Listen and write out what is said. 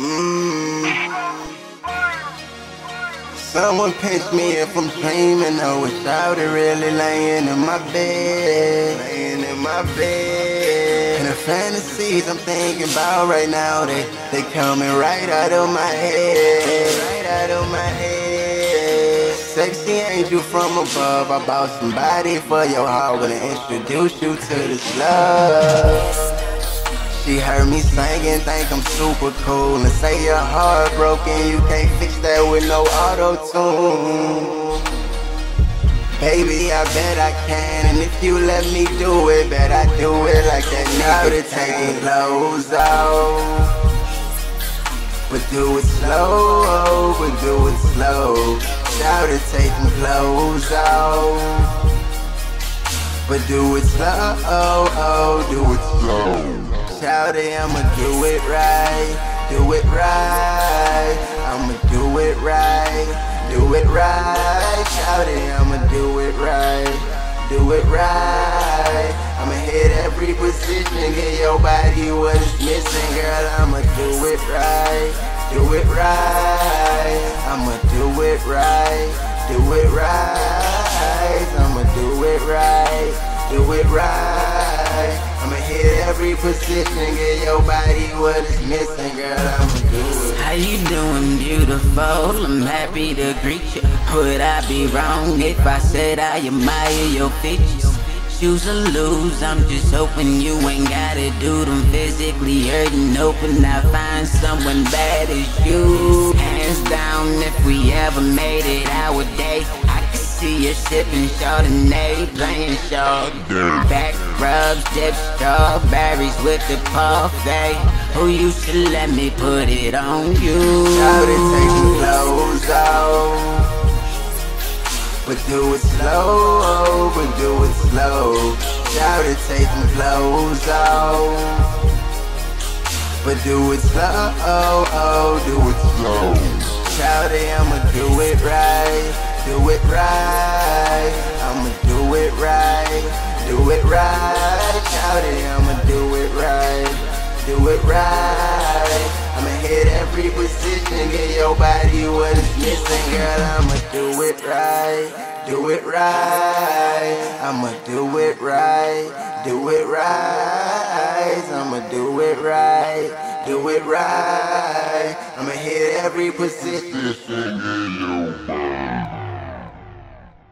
Mm. Someone pinch me if I'm dreaming. I wish I would've really laying in my bed. Laying in my bed. And the fantasies I'm thinking about right now, they, they coming right out of my head. Right out of my head. Sexy angel from above. I bought somebody for your heart. Wanna introduce you to this love. She heard me singing, think I'm super cool. And say your heart broken, you can't fix that with no auto tune. Baby, I bet I can. And if you let me do it, bet I do it like that. Now to take clothes off. But do it slow, but do it slow. Shout to taking clothes off. But do it slow, oh, do it slow. Shouty, I'ma do it right, do it right. I'ma do it right, do it right. Shouty, I'ma do it right, do it right. I'ma hit every position, get your body what is missing, girl. I'ma do it right, do it right. I'ma do it right, do it right. I'ma do it right, do it right. Every position, get your body what is missing, girl. I'ma do it. How you doing, beautiful? I'm happy to greet you. Would I be wrong if I said I admire your features? Choose or lose, I'm just hoping you ain't gotta do them physically hurting. Hoping I find someone bad as you. Hands down, if we ever made it our day see you sipping Chardonnay, playing short. Back rubs, dip strawberries with the parfait. Who used to let me put it on you? To take the clothes off. But do it slow, but do it slow. Shout to take the clothes off. But do it slow, oh, do it slow. Shout I'ma do it right do it right. I'ma do it right. Do it right. Shout it, I'ma do it right. Do it right. I'ma hit every position, get your body what is missing, girl. I'ma do it right. Do it right. I'ma do it right. Do it right. I'ma do it right. Do it right. Every position.